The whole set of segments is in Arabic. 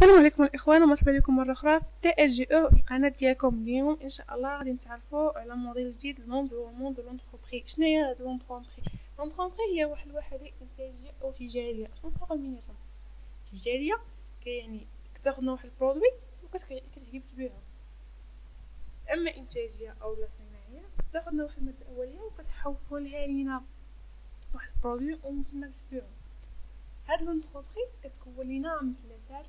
السلام عليكم الإخوان ومرحبا بكم مرة أخرى في تي ال جي أو القناة ديالكم اليوم. إن شاء الله غادي نتعرفوا على module جديد l'environnement de l'entreprise شنو هي هاد l'entreprise l'entreprise هي واحد الوحدة انتاجيه أو تجارية. شنو الفرق بيناتهم تجارية كيعني كتاخذ واحد ال produit وكتعاود تبيعو أما إنتاجية أو لا صناعية كتاخذ واحد المادة اوليه وكتحولها لينا واحد ال produit ومن تما كتبيعو هاد l'entreprise كتكون لينا من ثلاثة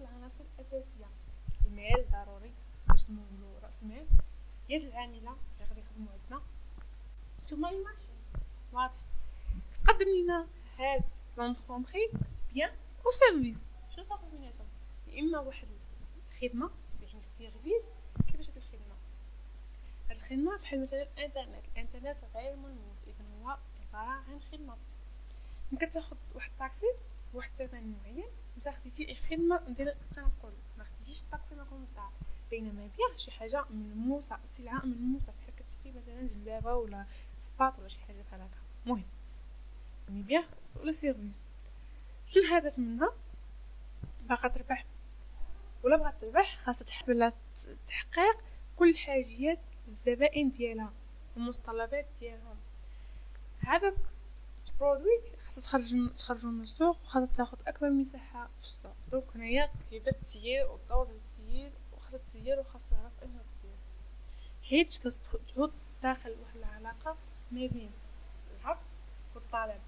يد العامله اللي غادي يخدموا عندنا ثم ال marché واضح. كتقدم لينا هاد l'entreprise bien ou service شنو الفرق بيناتهم يا إما واحد الخدمة يعني ال service. كيفاش هاد الخدمة؟ هاد الخدمة بحال مثلا الانترنت الإنترنت غير ملموس اذا هو عبارة عن خدمة. ممكن تاخد واحد الطاكسي بواحد الثمن معين. أنت خديتي خدمه ندير التنقل. ما خديتيش الطاكسي ما الدار بينما bien شي حاجة ملموسه سلعة ملموسه بحال كتشري مثلا جلابة ولا سباط ولا شي حاجة بحال هكا. المهم les biens ولا service شنو الهدف منها؟ باغا تربح ولا بغات تربح؟ خاصها تحمل تحقيق كل حاجيات الزبائن ديالها والمتطلبات ديالهم هذا produit خاصها تخرج تخرجو من السوق وخاصها تاخد أكبر مساحة في السوق. donc هنايا كيبدا التسيير والدور التسيير وخاصها تسير وخاصها تعرف إنها دير حيت كتعود داخل واحد العلاقة ما بين العرض والطلب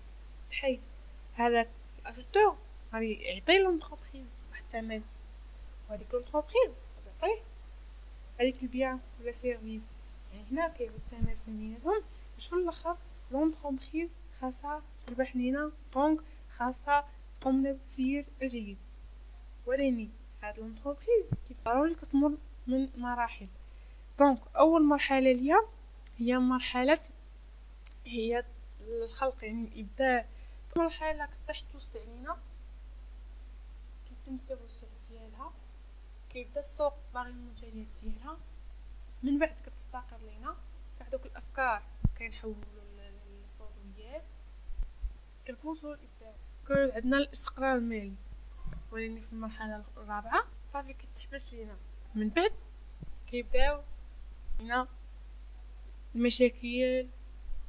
بحيث هذاك l'acheteur غادي يعطي l'entreprise واحد الثمن وهاديك l'entreprise تعطيه هذيك ال bien ولا service. يعني هنا كيبدا التماس بيناتهم. باش في الأخر l'entreprise خاصها تربح لينا donc خاصها تقوم لنا بالتسيير الجيد. ولكن هاد l'entreprise ضروري كتمر من مراحل donc أول مرحلة ليا هي مرحلة هي الخلق يعني الابداع مرحلة كطيح توسع لينا كيتم التوسع ديالها كيبدا السوق باغي المنتجات ديالها. من بعد كتستقر لينا كنعطوك الأفكار كنحولو كنفوزو الإبداع. كون عندنا الإستقرار المالي. ولكن في المرحلة الرابعة. صافي كتحبس لينا. من بعد؟ كيبداو. هنا المشاكل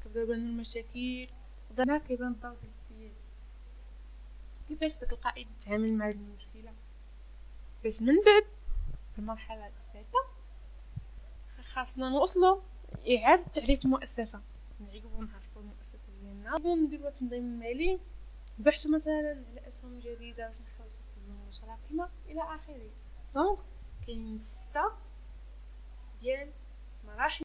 كيبداو بان المشاكل. هنا كيبان الضغط النفسي كيفاش داك القائد يتعامل مع المشكلة؟ باش من بعد في المرحلة الثالثه خاصنا نوصلو إعادة تعريف المؤسسه نعيقبو نعرفو المؤسسة ديالنا. نديرو تنظيم مالي بحث مثلا على أسهم جديدة. باش عشرة قيمة إلى آخره. دونك كاين ستة ديال مراحل